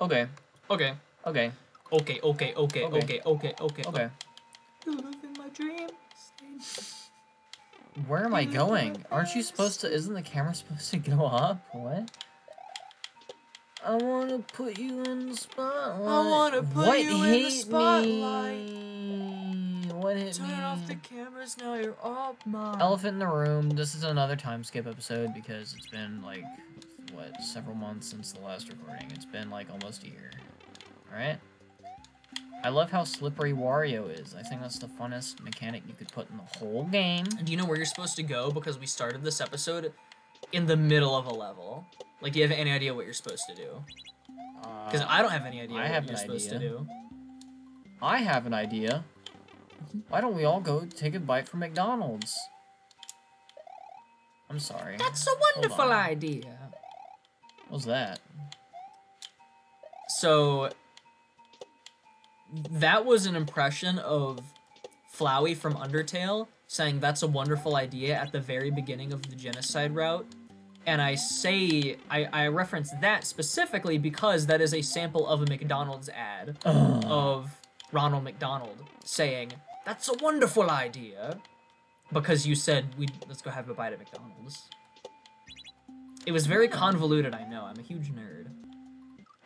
Okay. Okay. Okay. Okay, okay, okay, Okay. okay, okay, okay. Okay. You live in my dreams. Where am I going? Aren't you supposed to? Isn't the camera supposed to go up? What? I wanna put you in the spotlight. I wanna put what you in the hit spotlight. Me? What hit Turn me? off the cameras now, you're all mine. Elephant in the room. This is another time skip episode because it's been like what several months since the last recording. It's been like almost a year. All right. I love how slippery Wario is. I think that's the funnest mechanic you could put in the whole game. Do you know where you're supposed to go? Because we started this episode in the middle of a level. Like, do you have any idea what you're supposed to do? Because Uh, I don't have any idea I what have you're an supposed idea. to do. I have an idea. Why don't we all go take a bite from McDonald's? I'm sorry. That's a wonderful idea. What was that? So that was an impression of Flowey from Undertale saying that's a wonderful idea at the very beginning of the genocide route. And I say I, I reference that specifically because that is a sample of a McDonald's ad Ugh. of Ronald McDonald saying, That's a wonderful idea. Because you said we let's go have a bite at McDonald's. It was very convoluted, I know. I'm a huge nerd.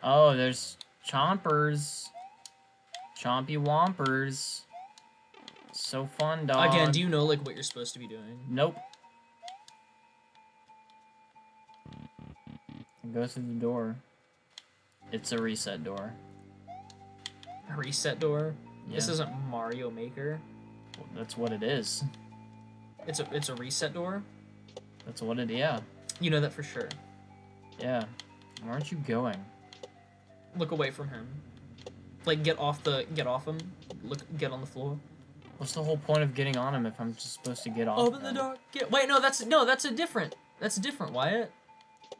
Oh, there's chompers. Chompy wompers. So fun, dog. Again, do you know like what you're supposed to be doing? Nope. Go through the door. It's a reset door. A reset door. Yeah, This isn't Mario Maker. that's what it is. It's a it's a reset door. That's what it. Yeah, You know that for sure. yeah. Where aren't you going? Look away from him. Like get off the get off him. Look get on the floor. What's the whole point of getting on him if I'm just supposed to get off? Open the door. Get Wait, no, that's no, that's a different. That's different, Wyatt.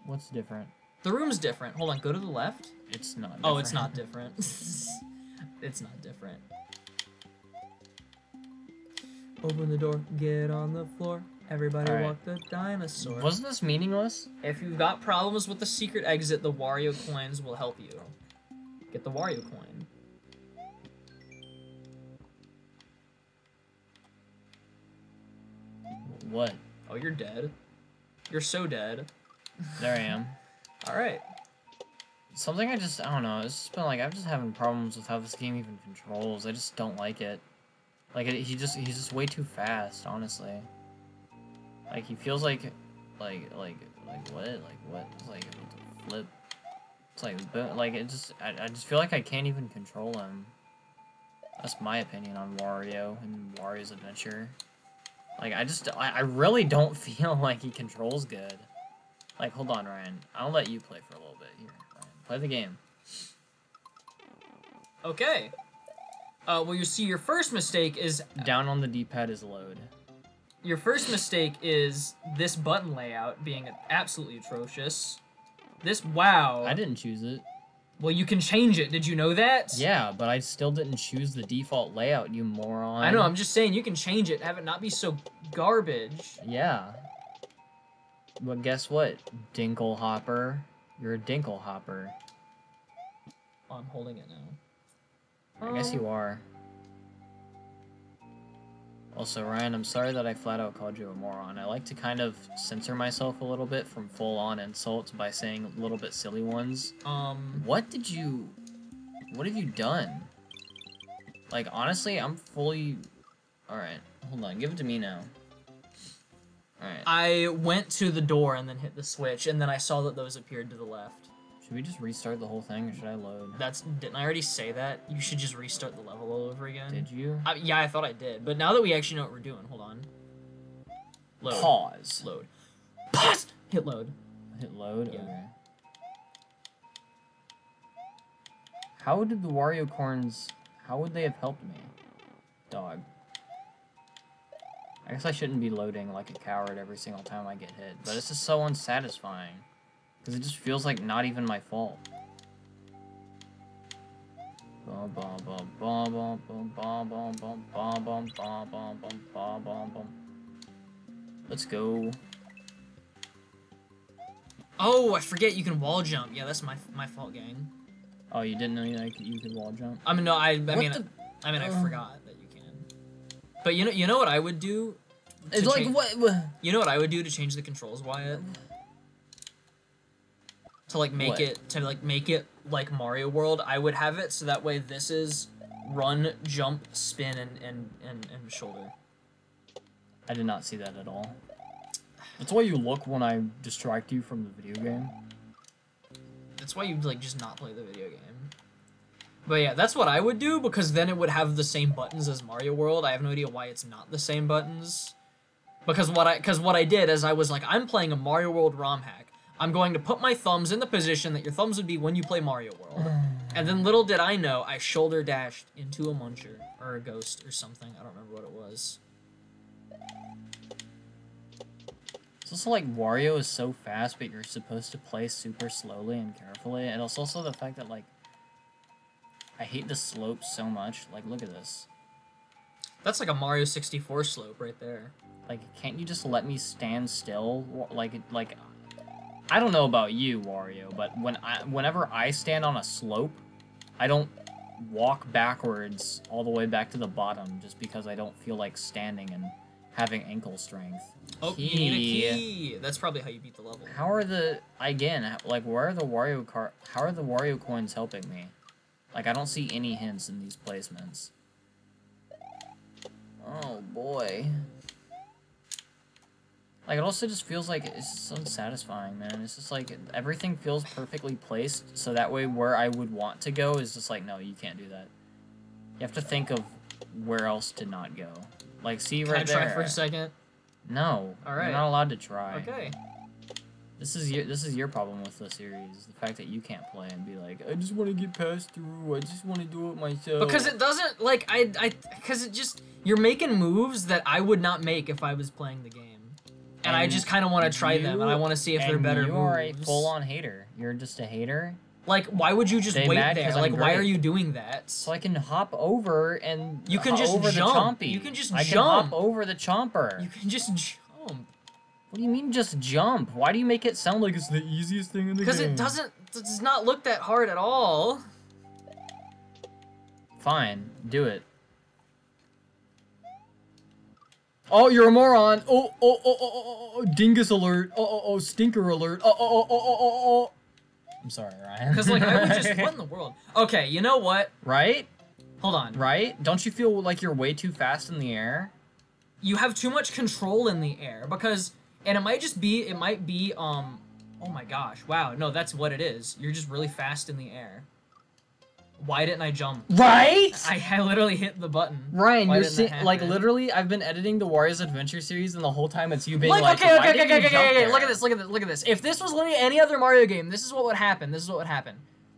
What's different? The room's different. Hold on, go to the left. It's not. Oh, it's not different. it's not different. Open the door, get on the floor. Everybody Alright. walk the dinosaur. Wasn't this meaningless? If you've got problems with the secret exit, the Wario coins will help you. Get the Wario coin. What? Oh, you're dead. You're so dead. There I am. Alright. Something I just I don't know. It's just been like I'm just having problems with how this game even controls. I just don't like it. Like it, he just he's just way too fast. Honestly. Like he feels like, like like like what like what like flip. It's like but, like it just I, I just feel like I can't even control him. That's my opinion on Wario and Wario's Adventure. Like I just I, I really don't feel like he controls good. Like hold on Ryan, I'll let you play for a little bit here. Ryan, play the game. Okay. Uh, well, you see, your first mistake is Down on the D-pad is load. Your first mistake is this button layout being absolutely atrocious. This wow. I didn't choose it. Well, you can change it. Did you know that? Yeah, but I still didn't choose the default layout, you moron. I know. I'm just saying you can change it. Have it not be so garbage. Yeah. But guess what, Dinkle Hopper? You're a Dinkle Hopper. Oh, I'm holding it now. I guess Um, you are. Also, Ryan, I'm sorry that I flat out called you a moron. I like to kind of censor myself a little bit from full on insults by saying a little bit silly ones. Um. What did you. What have you done? Like, honestly, I'm fully. Alright, hold on, give it to me now. Alright, I went to the door and then hit the switch, and then I saw that those appeared to the left. Should we just restart the whole thing or should I load? That's didn't I already say that? You should just restart the level all over again. Did you? I, yeah, I thought I did, but now that we actually know what we're doing, hold on. Load. Pause. Load. Pause. Hit load. Hit load? Yeah. Okay. How did the Wario corns. How would they have helped me? Dog. I guess I shouldn't be loading like a coward every single time I get hit, but it's just so unsatisfying. Because it just feels like not even my fault. Let's go. Oh, I forget you can wall jump. Yeah, that's my my fault, gang. Oh, you didn't know you could, you could wall jump? I mean, no, I, I what mean, the? I, mean, I uh, forgot that you can. But you know, you know what I would do? It's like what, what? You know what I would do to change the controls, Wyatt? To like make What? it to like make it like Mario World, I would have it so that way this is run, jump, spin, and and and, and shoulder. I did not see that at all. That's why you look when I distract you from the video game. That's why you like just not play the video game. But yeah, that's what I would do because then it would have the same buttons as Mario World. I have no idea why it's not the same buttons. Because what I because what I did is I was like I'm playing a Mario World ROM hack. I'm going to put my thumbs in the position that your thumbs would be when you play Mario World. And then little did I know, I shoulder dashed into a muncher or a ghost or something. I don't remember what it was. It's also like Wario is so fast, but you're supposed to play super slowly and carefully. And it's also the fact that like I hate the slopes so much. Like, look at this. That's like a Mario 64 slope right there. Like, can't you just let me stand still? Like, like I don't know about you, Wario, but when I, whenever I stand on a slope, I don't walk backwards all the way back to the bottom just because I don't feel like standing and having ankle strength. Oh, you need a key. That's probably how you beat the level. How are the again? Like, where are the Wario car? How are the Wario coins helping me? Like, I don't see any hints in these placements. Oh boy. Like, it also just feels like it's just unsatisfying, man. It's just like everything feels perfectly placed, so that way where I would want to go is just like, no, you can't do that. You have to think of where else to not go. Like, see Can right I try there. for a second? No, All you're not allowed to try. Okay. This is your this is your problem with the series. The fact that you can't play and be like, I just want to get past through. I just want to do it myself. Because it doesn't like I I because it just you're making moves that I would not make if I was playing the game. And, I just kind of want to try them, and I want to see if they're better You moves. are a full-on hater. You're just a hater. Like, why would you just Stay wait there? Like, why are you doing that? So I can hop over and You can just over jump. the chompy. You can just I jump. can hop over the chomper. You can just jump What do you mean just jump? Why do you make it sound like it's the easiest thing in the game? because it doesn't it does not look that hard at all. Fine, do it. Oh, you're a moron. Oh, oh, oh, oh, oh, oh, oh, dingus alert. Oh, oh, oh, stinker alert. Oh, oh, oh, oh, oh, oh, oh. I'm sorry, Ryan. Because like I would just what in the world? Okay, you know what? right? Hold on. Right? Don't you feel like you're way too fast in the air? you have too much control in the air because and it might just be it might be um oh my gosh wow no that's what it is you're just really fast in the air why didn't i jump Right? i, I literally hit the button Ryan, Why you're si- like literally. I've been editing the Wario's Adventure series, and the whole time it's you being like, like, okay, "Why okay, okay, okay, okay, okay, look at this, look at this, look at this. If this was literally any other Mario game, this is what would happen. This is what would happen.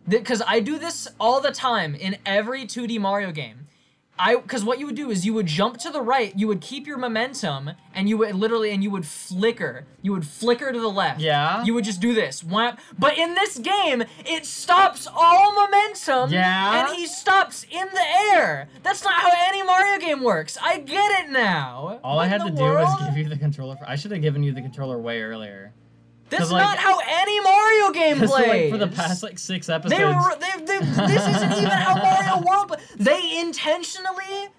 Because I do this all the time in every 2D Mario game. I, because what you would do is you would jump to the right, you would keep your momentum, and you would literally, and you would flicker. You would flicker to the left. Yeah. You would just do this. Whap. But in this game, it stops all momentum. Yeah. And he stops in the air. That's not how any Mario game works. I get it now. All What I had to the do was give you the controller. For- I should have given you the controller way earlier. That's 'Cause, like- not how any Mario game plays. like for the past like six episodes, they were, they, they, this isn't even how Mario World. Play. They intentionally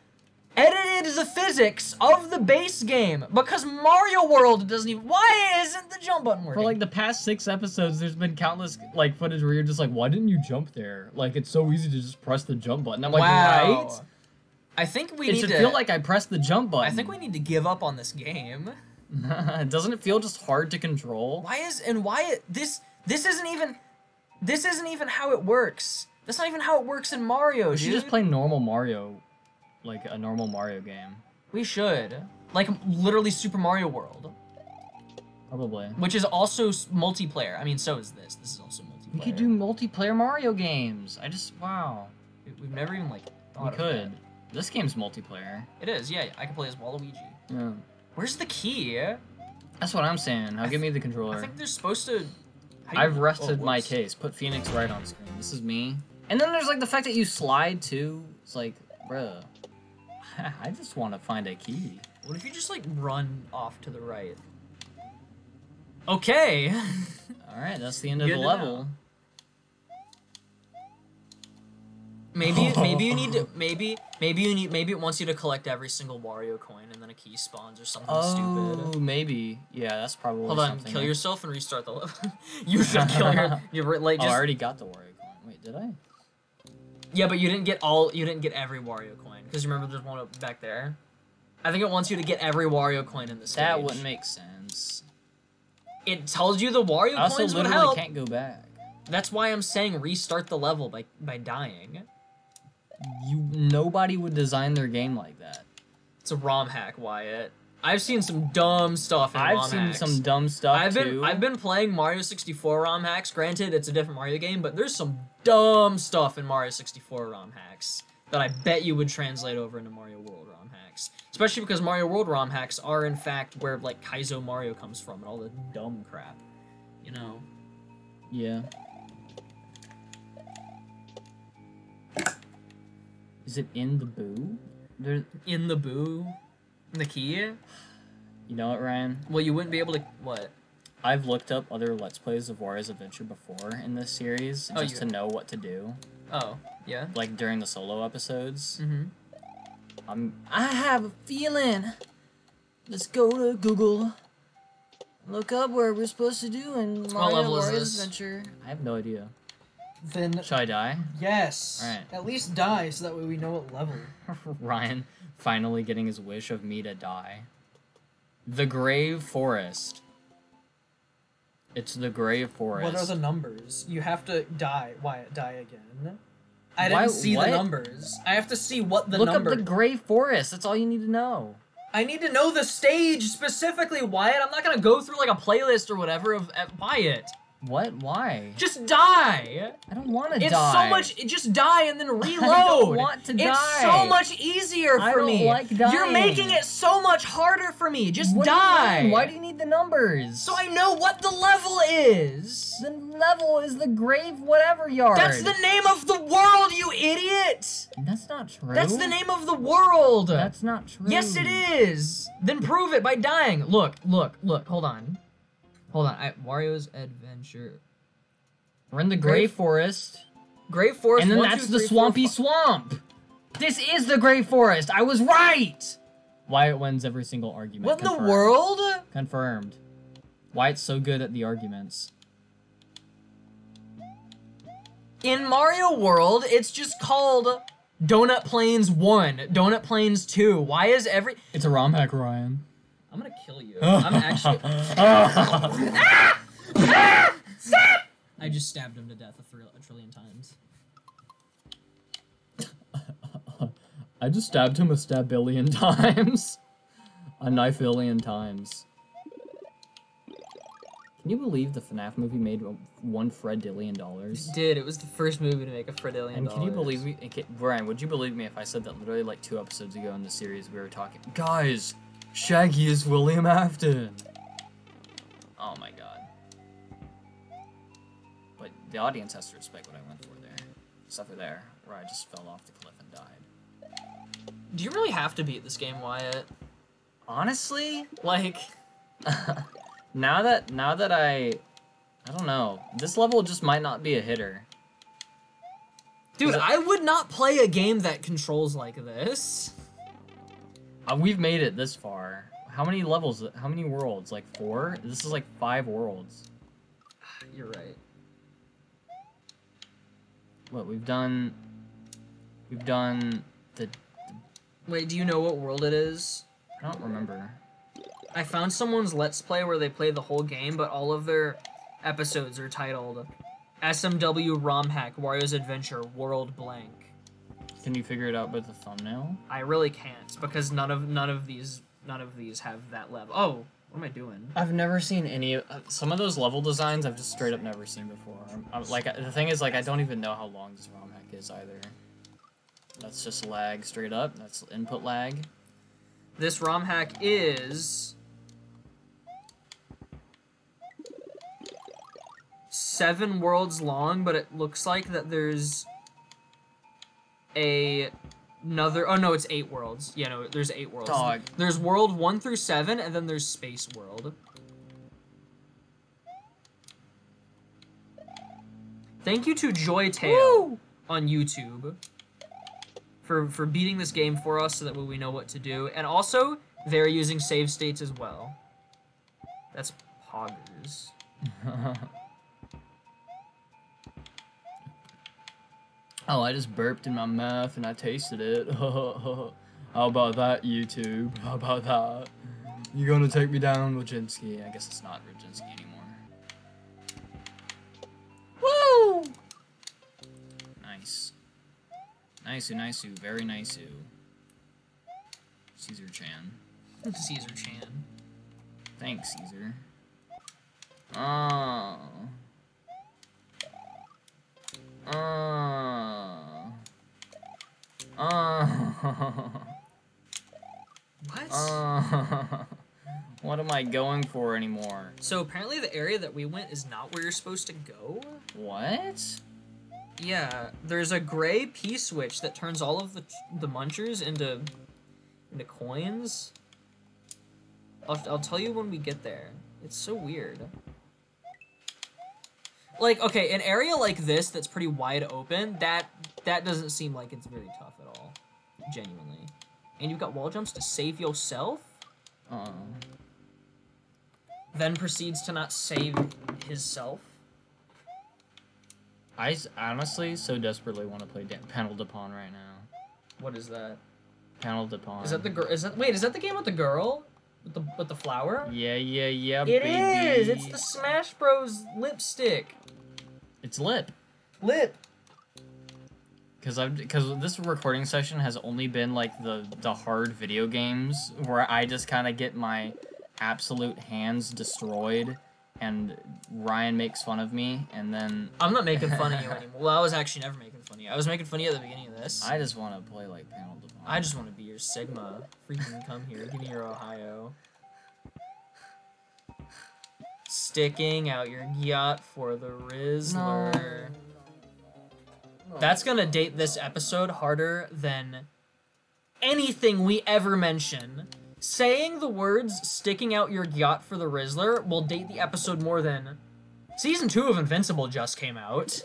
edited the physics of the base game because Mario World doesn't even. Why isn't the jump button working? for like the past six episodes, there's been countless like footage where you're just like, why didn't you jump there? Like it's so easy to just press the jump button. I'm like, wow. right? I think we it need should to. feel like I pressed the jump button. I think we need to give up on this game. Doesn't it feel just hard to control? Why is and why it, this this isn't even this isn't even how it works. That's not even how it works in Mario, We dude. should just play normal Mario, like a normal Mario game. We should. Like literally Super Mario World, Probably. which is also multiplayer. I mean, so is this. This is also multiplayer. We could do multiplayer Mario games. I just wow. We- We've never even like thought We of could. that. This game's multiplayer. It is. Yeah, I can play as Waluigi. Yeah. Where's the key? That's what I'm saying. Now give me the controller. I think they're supposed to. I've oh, rested my case. Put Phoenix Wright on screen. This is me. And then there's like the fact that you slide too. It's like, bruh. I just want to find a key. What if you just like run off to the right? Okay. All right, that's the end of Good the to level. Maybe maybe you need to maybe maybe you need maybe it wants you to collect every single Wario coin and then a key spawns or something Oh, stupid. maybe. Yeah, that's probably Hold on, kill yourself and restart the level. you should kill your your like Oh, I already got the Wario coin. Wait, did I? Yeah, but you didn't get all. You didn't get every Wario coin because remember there's one up back there. I think it wants you to get every Wario coin in the stage. That wouldn't make sense. It tells you the Wario I also coins would help. can't go back. That's why I'm saying restart the level by by dying. You nobody would design their game like that. It's a ROM hack, Wyatt. I've seen some dumb stuff in I've ROM seen hacks. some dumb stuff I've been too. I've been playing Mario 64 ROM hacks. Granted, it's a different Mario game, but there's some dumb stuff in Mario 64 ROM hacks that I bet you would translate over into Mario World ROM hacks. Especially because Mario World ROM hacks are in fact where like Kaizo Mario comes from and all the dumb crap. You know. Yeah. Is it in the boo? There, In the boo, in the key. you know what, Ryan? Well, you wouldn't be able to what? I've looked up other Let's Plays of Wario's Adventure before in this series Oh, just you- to know what to do, Oh, yeah. like during the solo episodes. Mm-hmm. I'm. I have a feeling. Let's go to Google. Look up where we're supposed to do in Mario Wario's? Adventure. I have no idea. Then Shall I die? yes, Alright. at least die so that way we know what level. Ryan finally getting his wish of me to die. The Grave Forest. It's the Grave Forest. What are the numbers? You have to die. Wyatt, die again. I didn't see what? the numbers. I have to see what the numbers. Look number. up the Grave Forest. That's all you need to know. I need to know the stage Specifically, Wyatt, I'm not gonna go through like a playlist or whatever of uh, Wyatt. What? Why? Just die. I don't want to die. It's so much. Just die and then reload. I don't want to die. it's so much easier I for don't me. like You're making it so much harder for me. Just What do die. mean? Why do you need the numbers? So I know what the level is. The level is the grave whatever yard. That's the name of the world, you idiot. That's not true. That's the name of the world. That's not true. Yes, it is. Then prove it by dying. Look, look, look. Hold on. Hold on. I, Wario's Adventure. We're in the Gray, grave forest. Great Forest. And then one, that's two, the three, swampy fi- swamp. This is the Grey Forest. I was right. Wyatt wins every single argument. What in the world? Confirmed. Wyatt's so good at the arguments. In Mario World, it's just called Donut Plains 1, Donut Plains 2. Why is every. It's a ROM hack, Ryan. I'm gonna kill you. I'm actually. I just stabbed him to death a, a trillion times. I just stabbed him a stabillion times. a knife billion times. Can you believe the FNAF movie made one Fred Dillion dollars? Did. It was the first movie to make a Fredillion And can you believe me, Brian? Would you believe me if I said that literally like two episodes ago in the series we were talking, guys, Shaggy is William Afton. Oh my god. But the audience has to respect what I went for there, except for there where I just fell off the cliff and died. Do you really have to beat this game, Wyatt? Honestly, Like, now that now that I, I don't know, this level just might not be a hitter. dude, I would not play a game that controls like this. Uh, we've made it this far. How many levels? How many worlds? Like four? This is like five worlds. You're right. What we've done? We've done the. Wait, do you know what world it is? I don't remember. I found someone's Let's Play where they play the whole game, but all of their episodes are titled SMW ROM Hack Wario's Adventure World Blank. Can you figure it out by the thumbnail? I really can't because none of none of these none of these have that level. Oh, what am I doing? I've never seen any. of uh, Some of those level designs I've just straight up never seen before. I'm, I'm- like the thing is, like I don't even know how long this ROM hack is either. That's just lag straight up. That's input lag. This ROM hack is seven worlds long, but it looks like that there's a another. Oh no, it's eight worlds. Yeah, no, there's eight worlds. Dog. There's world one through seven, and then there's space world. Thank you to Joy Tail on YouTube. for for beating this game for us so that we know what to do. And also, they're using save states as well. That's poggers. oh, I just burped in my mouth and I tasted it. How about that, YouTube? How about that? You gonna take me down, Wojcinski? I guess it's not Wojcinski anymore. Woo! Nice. Nice, nice, very nice. Caesar Chan. Caesar Chan. Thanks, Caesar. Oh. Oh. Oh. What? Oh. What am I going for anymore? so apparently the area that we went is not where you're supposed to go. What? Yeah, there's a gray P switch that turns all of the the munchers into into coins. I'll, I'll tell you when we get there. It's so weird. Like, okay, an area like this that's pretty wide open, that that doesn't seem like it's very tough. Genuinely. And you've got wall jumps to save yourself, Oh. then proceeds to not save his self. I honestly so desperately want to play Panel de Pon right now. What is that? Panel de Pon. Is that the girl? Is that wait? Is that the game with the girl with the with the flower? Yeah, yeah, yeah, It baby. is. It's the Smash Bros. lipstick. It's lip. Lip. Cause I've because this recording session has only been like the the hard video games where I just kind of get my absolute hands destroyed, and Ryan makes fun of me, and then I'm not making fun of you anymore. Well, I was actually never making fun of you. I was making fun of you at the beginning of this. I just want to play like Panel de I just want to be your Sigma. Freaking come here. Give me your Ohio. Sticking out your yacht for the Rizzler. That's gonna date this episode harder than anything we ever mention. Saying the words sticking out your yacht for the Rizzler will date the episode more than season two of Invincible just came out.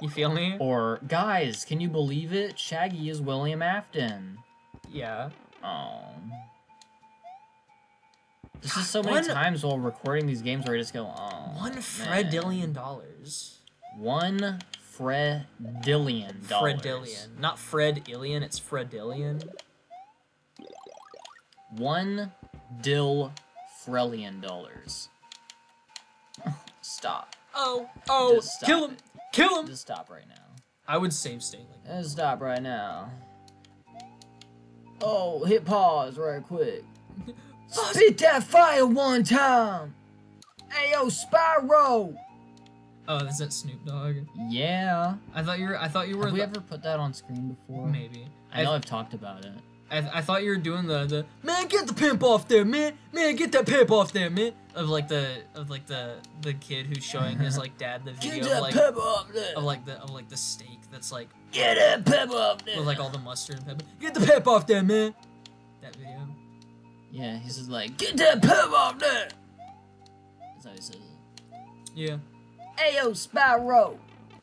You feel me? Or guys, can you believe it? Shaggy is William Afton. Yeah. Oh. This is so many One- times while recording these games where I just go, oh. One. Fredillion dollars. One Fredillion dollars. Fredillion. Not Fred Illion, it's Fredillion. One dill Frellion dollars. stop. Oh, oh, stop kill him! it. Kill him! Just stop right now. I would save state like that. Just stop right now. Oh, hit pause right quick. Spit that fire one time. Ayo, Spyro. Oh, is that Snoop Dogg? Yeah. I thought you were. I thought you were. Have we ever put that on screen before? Maybe. I know I, I've talked about it. I, I thought you were doing the the man get the pimp off there man man get that pimp off there man of like the of like the the kid who's showing his like dad the video of like pepper up there. of like the of like the steak that's like Get that pepper up there. with like all the mustard and pepper get the pimp off there man that video Yeah, he's just like, get that pimp off there. That's how he says it. yeah Ayo, Spyro.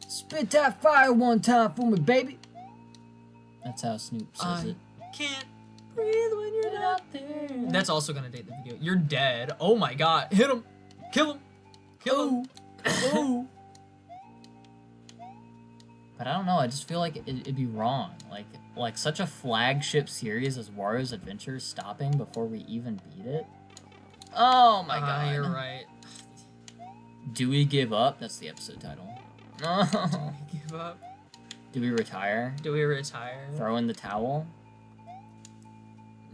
Spit that fire one time for me, baby. That's how Snoop says I it. can't breathe when you're not there. That's also gonna date the video. You're dead. Oh my god. Hit him. Kill him. Kill him. Ooh. But I don't know. I just feel like it, it'd be wrong. Like, like such a flagship series as Wario's Adventure stopping before we even beat it. Oh my Ah, god! You're right. Do we give up? That's the episode title. No. Do we give up. Do we retire? Do we retire? Throw in the towel?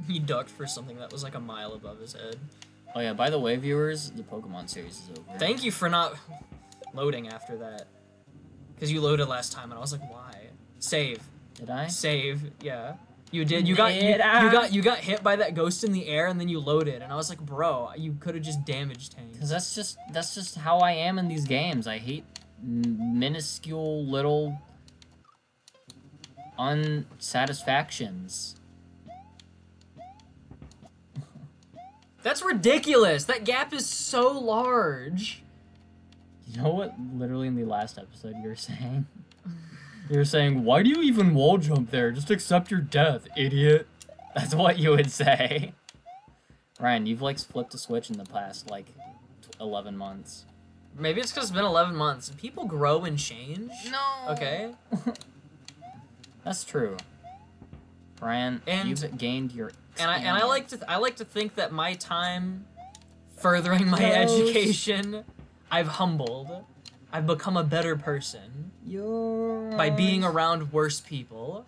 He ducked for something that was like a mile above his head. Oh yeah. By the way, viewers, the Pokemon series is over. Thank you for not loading after that. Because you loaded last time and I was like, why? Save. Did I? Save. Yeah. You did. You got you, you got you got hit by that ghost in the air and then you loaded and I was like, bro, you could have just damaged tank. Because that's just that's just how I am in these games. I hate minuscule little unsatisfactions. That's ridiculous. That gap is so large. You know what? Literally in the last episode, you were saying You're saying, why do you even wall jump there? Just accept your death, idiot. That's what you would say. Ryan, you've like flipped a switch in the past like tw- 11 months. Maybe it's because it's been 11 months. People grow and change. No. Okay. That's true. Ryan, And- you've gained your. And I and I like to th- I like to think that my time furthering my Gross. education, I've humbled. I've become a better person by being around worse people.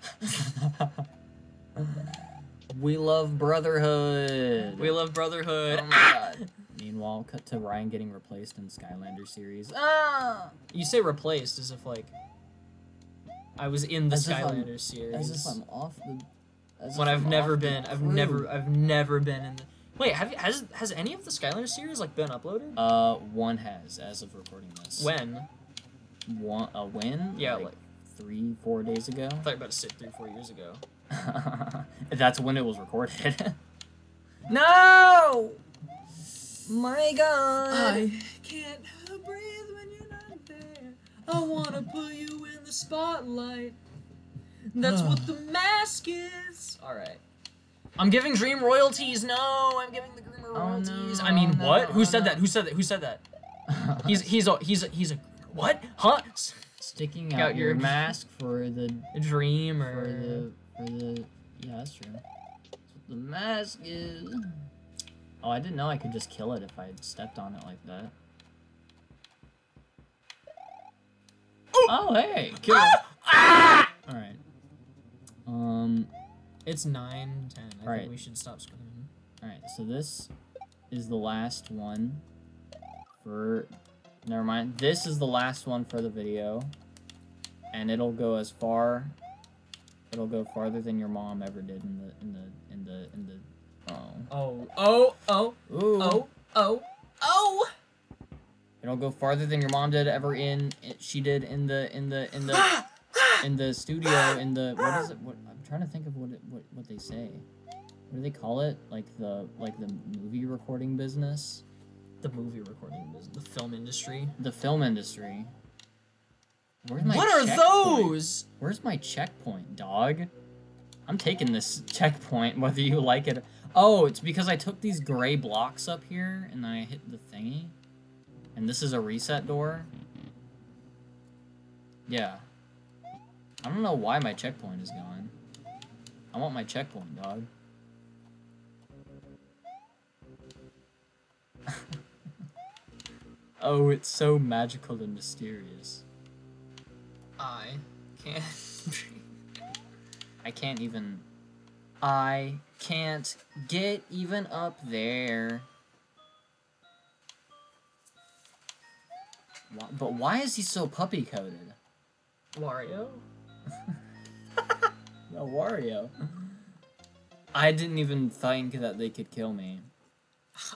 we love brotherhood. We love brotherhood. Oh my god. Meanwhile, cut to Ryan getting replaced in Skylander series. Ah! You say replaced as if like I was in the As Skylander series. As if I'm off the. As when I've never been. I've never. I've never been in the. Wait, have you, has has any of the Skylander series like been uploaded? Uh, one has as of recording this. when? One a win? Yeah, like, like- three, four days ago. I thought you were about to say three, four years ago. That's when it was recorded. no! My God! I can't breathe when you're not there. I wanna put you in the spotlight. That's what the mask is. All right. I'm giving Dream royalties. No, I'm giving the Dreamer Oh, royalties. no, I mean, no, what? Who oh, said that? Who said that? Who said that? He's he's a he's a he's a what? Huh? Sticking Got out your your- mask for the dream for or the for the yeah that's true. That's what the mask is. Oh, I didn't know I could just kill it if I stepped on it like that. Oh hey, kill it. Ah! All right. Um. It's nine ten. I Right. think we should stop screaming. All right. So this is the last one for. Never mind. This is the last one for the video, and it'll go as far. It'll go farther than your mom ever did in the in the in the in the. Oh. Oh oh oh Ooh. oh oh oh. It'll go farther than your mom did ever in. She did in the in the in the ah! In the studio in the what is it? What I'm trying to think of what it, what what they say. What do they call it? Like the like the movie recording business, The movie recording business, the film industry. the film industry. Where's my What are checkpoint? those? Where's my checkpoint, dog? I'm taking this checkpoint whether you like it. Oh, it's because I took these gray blocks up here and then I hit the thingy. And this is a reset door. Yeah. I don't know why my checkpoint is gone. I want my checkpoint, dog. oh, it's so magical and mysterious. I can't. I can't even. I can't get even up there. But why is he so puppy coated? Wario. No, Wario. I didn't even think that they could kill me.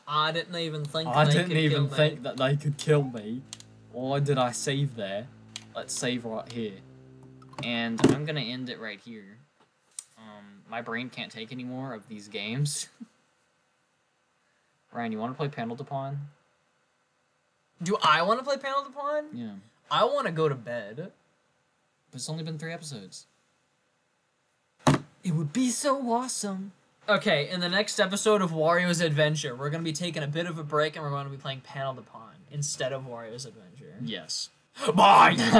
I didn't even think. I they didn't could even kill think me. that they could kill me. Why did I save there? Let's save right here. And I'm gonna end it right here. Um, my brain can't take any more of these games. Ryan, you want to play Panel de Pon? Do I want to play Panel de Pon? Yeah. I want to go to bed. But it's only been three episodes. It would be so awesome. Okay, in the next episode of Wario's Adventure, we're gonna be taking a bit of a break and we're going to be playing Panel de Pon instead of Wario's Adventure. Yes. Bye.